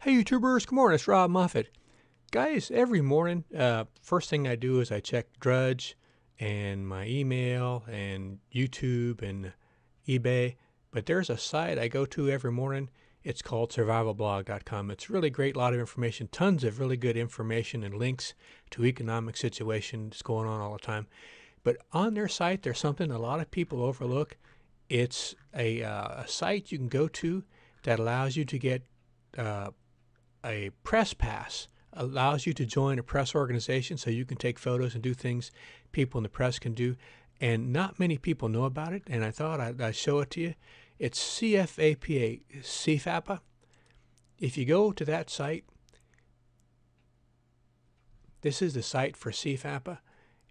Hey YouTubers, good morning. It's Robb Moffett. Guys, every morning, uh, first thing I do is I check Drudge and my email and YouTube and eBay. But there's a site I go to every morning. It's called survivalblog.com. It's really great, a lot of information, tons of really good information and links to economic situations going on all the time. But on their site, there's something a lot of people overlook. It's a, uh, a site you can go to that allows you to get uh, a press pass allows you to join a press organization so you can take photos and do things people in the press can do. And not many people know about it. And I thought I'd, I'd show it to you. It's CFAPA, CFAPA. If you go to that site, this is the site for CFAPA.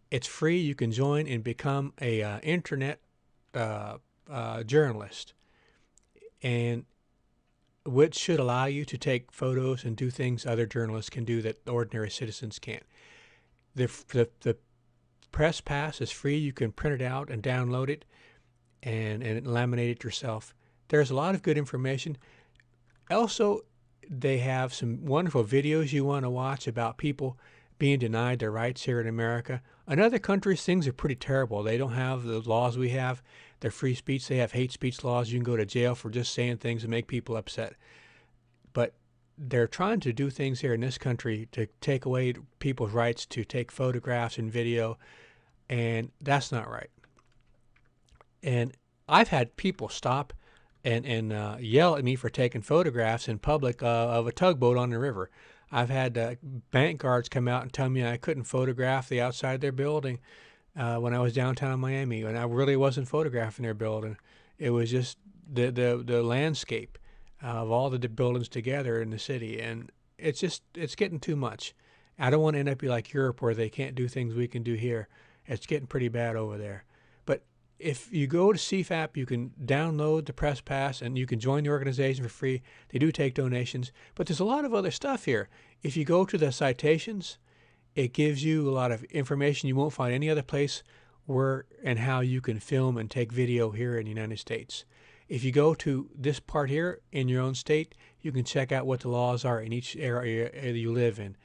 It's free. You can join and become a uh, internet uh, uh, journalist. And which should allow you to take photos and do things other journalists can do that ordinary citizens can't. The, the, the press pass is free. You can print it out and download it and, and laminate it yourself. There's a lot of good information. Also, they have some wonderful videos you want to watch about people being denied their rights here in America. In other countries, things are pretty terrible. They don't have the laws we have. They're free speech. They have hate speech laws. You can go to jail for just saying things that make people upset. But they're trying to do things here in this country to take away people's rights to take photographs and video, and that's not right. And I've had people stop and and uh, yell at me for taking photographs in public uh, of a tugboat on the river. I've had uh, bank guards come out and tell me I couldn't photograph the outside of their building uh, when I was downtown in Miami, and I really wasn't photographing their building. It was just the the, the landscape of all the buildings together in the city, and it's just it's getting too much. I don't want to end up be like Europe where they can't do things we can do here. It's getting pretty bad over there. But if you go to CFAP, you can download the press pass and you can join the organization for free. They do take donations, but there's a lot of other stuff here. If you go to the citations, it gives you a lot of information you won't find any other place where and how you can film and take video here in the United States. If you go to this part here in your own state, you can check out what the laws are in each area that you live in.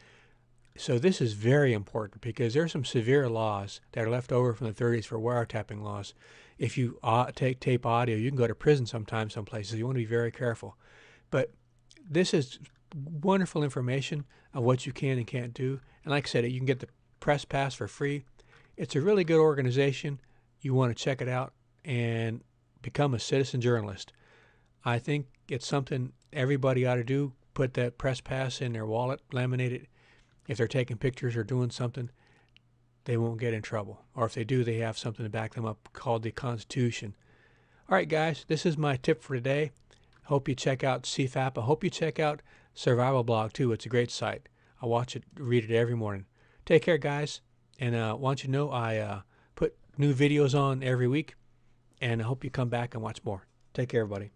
So this is very important because there are some severe laws that are left over from the 30s for wiretapping laws. If you uh, take tape audio, you can go to prison sometimes some places. You want to be very careful. But this is wonderful information of what you can and can't do. And like I said, you can get the press pass for free. It's a really good organization. You want to check it out and become a citizen journalist. I think it's something everybody ought to do. Put that press pass in their wallet, laminate it, if they're taking pictures or doing something, they won't get in trouble. Or if they do, they have something to back them up called the Constitution. All right, guys, this is my tip for today. Hope you check out CFAP. I hope you check out Survival Blog too. It's a great site. I watch it, read it every morning. Take care, guys. And uh, want you to know I uh, put new videos on every week. And I hope you come back and watch more. Take care, everybody.